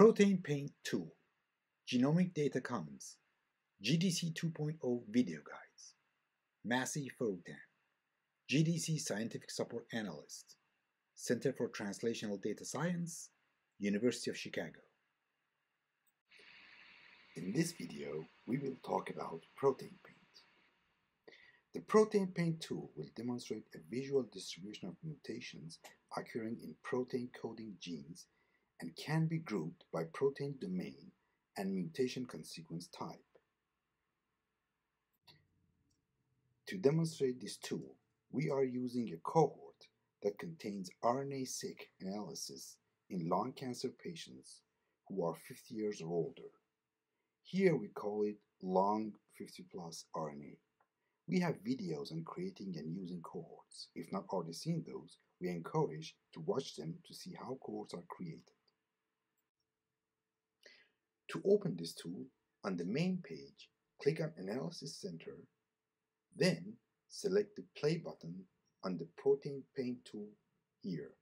ProteinPaint 2 Genomic Data Commons GDC 2.0 Video Guides Massey Fotan GDC Scientific Support Analyst Center for Translational Data Science University of Chicago In this video, we will talk about ProteinPaint. The ProteinPaint tool will demonstrate a visual distribution of mutations occurring in protein coding genes and can be grouped by protein domain and mutation consequence type. To demonstrate this tool, we are using a cohort that contains RNA-seq analysis in lung cancer patients who are 50 years or older. Here we call it lung 50 plus RNA. We have videos on creating and using cohorts. If not already seen those, we encourage to watch them to see how cohorts are created. To open this tool, on the main page, click on Analysis Center, then select the Play button on the Protein Paint tool here.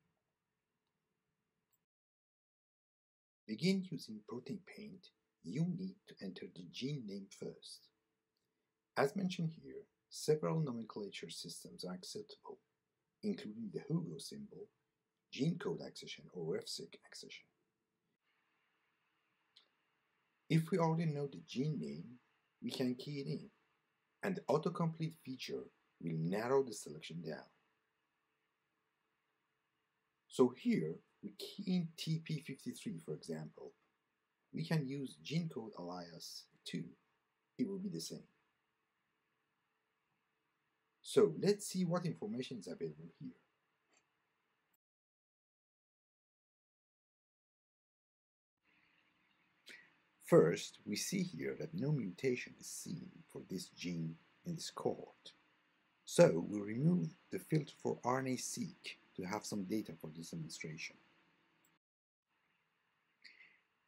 Begin using ProteinPaint, you need to enter the gene name first. As mentioned here, several nomenclature systems are acceptable, including the Hugo symbol, GENCODE accession or RefSeq accession. If we already know the gene name, we can key it in, and the autocomplete feature will narrow the selection down. So here, we key in TP53 for example. We can use GENCODE alias 2. It will be the same. So let's see what information is available here. First, we see here that no mutation is seen for this gene in this cohort. So we remove the filter for RNA-seq to have some data for this demonstration.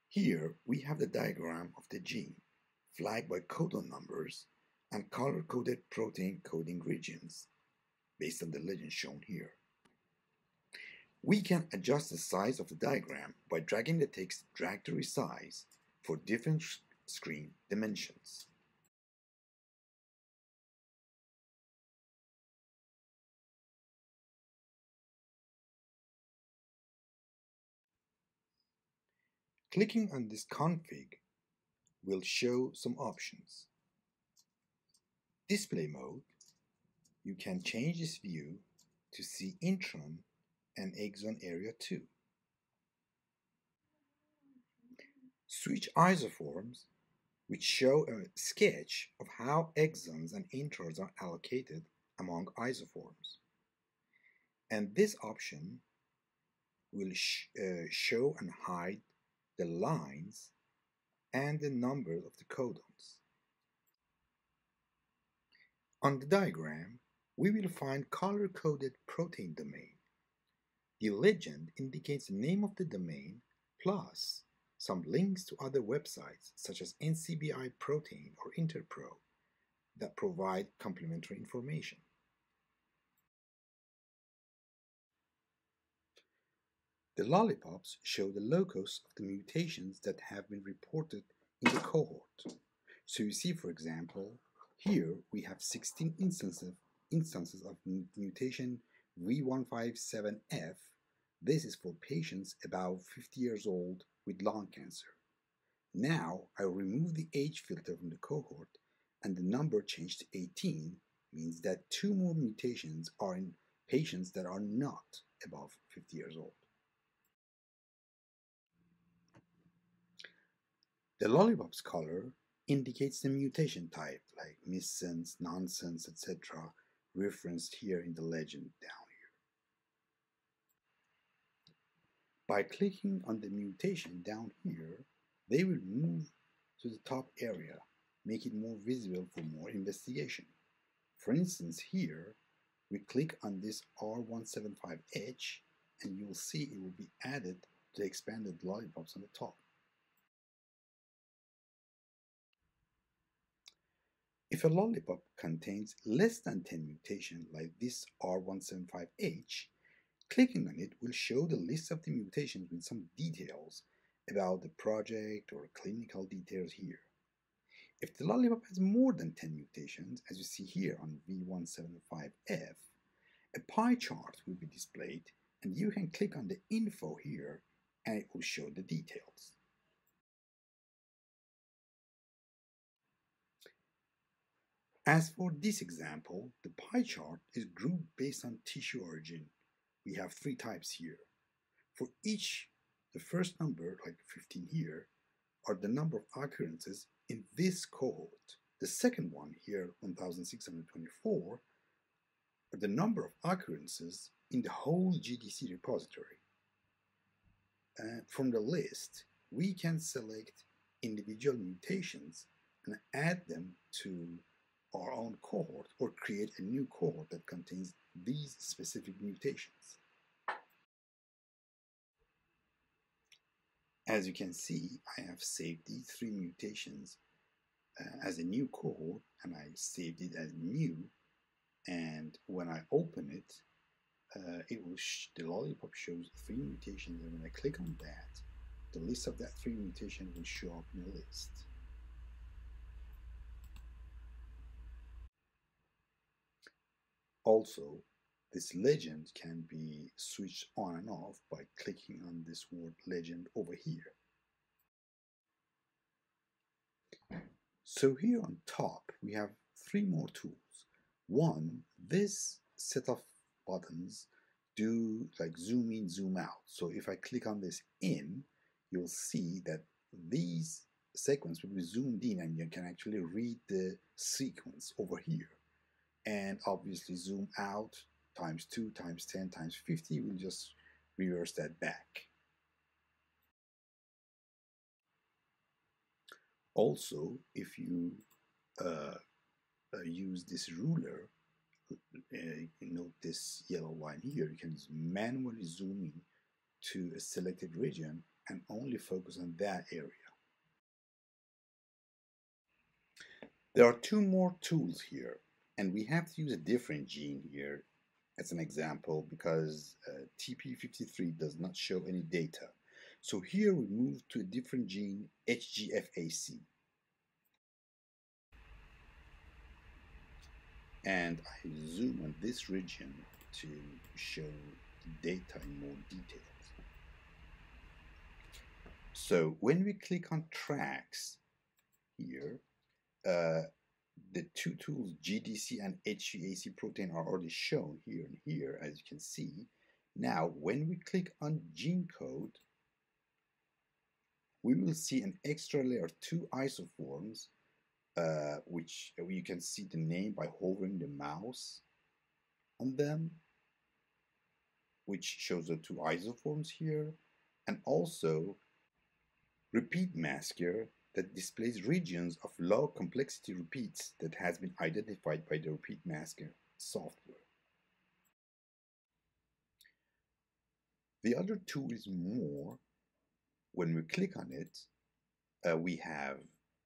Here we have the diagram of the gene, flagged by codon numbers and color-coded protein coding regions, based on the legend shown here. We can adjust the size of the diagram by dragging the text drag to resize for different screen dimensions. Clicking on this config will show some options. Display mode, you can change this view to see intron and exon area 2. Switch isoforms, which show a sketch of how exons and introns are allocated among isoforms. And this option will sh uh, show and hide the lines and the numbers of the codons. On the diagram, we will find color-coded protein domain. The legend indicates the name of the domain plus some links to other websites such as NCBI Protein or Interpro that provide complementary information. The lollipops show the locus of the mutations that have been reported in the cohort. So you see, for example, here we have 16 instances, instances of mutation V157F. This is for patients about 50 years old with lung cancer. Now I remove the age filter from the cohort and the number changed to 18 means that two more mutations are in patients that are not above 50 years old. The lollipop's color indicates the mutation type like missense, nonsense, etc. referenced here in the legend down By clicking on the mutation down here, they will move to the top area, make it more visible for more investigation. For instance, here, we click on this R175H and you'll see it will be added to the expanded lollipops on the top. If a lollipop contains less than 10 mutations like this R175H, Clicking on it will show the list of the mutations with some details about the project or clinical details here. If the lollipop has more than 10 mutations, as you see here on V175F, a pie chart will be displayed and you can click on the info here and it will show the details. As for this example, the pie chart is grouped based on tissue origin. We have three types here. For each, the first number, like 15 here, are the number of occurrences in this cohort. The second one here, 1624, are the number of occurrences in the whole GDC repository. From the list, we can select individual mutations and add them to our own cohort or create a new cohort that contains these specific mutations. As you can see, I have saved these three mutations uh, as a new cohort and I saved it as new and when I open it, uh, it will the lollipop shows three mutations and when I click on that, the list of that three mutations will show up in the list. Also, this legend can be switched on and off by clicking on this word legend over here. So here on top, we have three more tools. One, this set of buttons do like zoom in, zoom out. So if I click on this in, you'll see that these segments will be zoomed in and you can actually read the sequence over here and obviously zoom out times 2 times 10 times 50 we'll just reverse that back. Also, if you uh, uh, use this ruler, uh, note this yellow line here, you can manually zoom in to a selected region and only focus on that area. There are two more tools here and we have to use a different gene here as an example because uh, TP53 does not show any data. So here we move to a different gene, HGFAC. And I zoom on this region to show the data in more details. So when we click on tracks here, uh, the two tools, GDC and HGAC protein, are already shown here and here, as you can see. Now, when we click on gene code, we will see an extra layer, two isoforms, uh, which you can see the name by hovering the mouse on them, which shows the two isoforms here, and also RepeatMasker that displays regions of low complexity repeats that has been identified by the RepeatMasker software. The other tool is more. When we click on it, uh, we have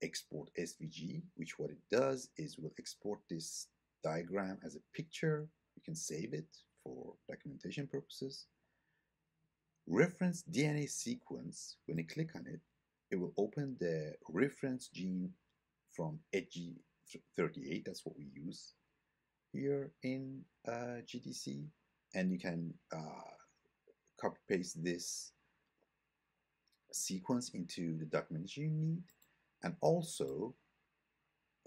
export SVG, which what it does is will export this diagram as a picture. You can save it for documentation purposes. Reference DNA sequence, when you click on it, it will open the reference gene from HG38, that's what we use here in uh, GDC, and you can uh, copy paste this sequence into the documentation you need, and also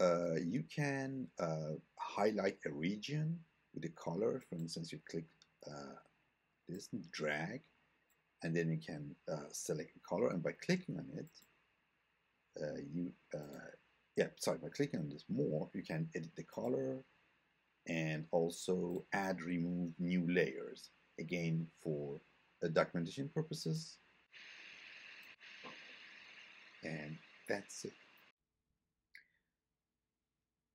uh, you can uh, highlight a region with a color. For instance, you click uh, this, drag, and then you can uh, select a color and by clicking on it uh, you uh, yeah sorry by clicking on this more you can edit the color and also add remove new layers again for uh, documentation purposes and that's it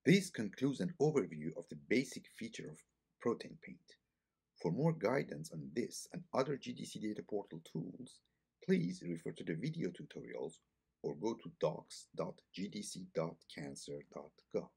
this concludes an overview of the basic feature of ProteinPaint. For more guidance on this and other GDC Data Portal tools, please refer to the video tutorials or go to docs.gdc.cancer.gov.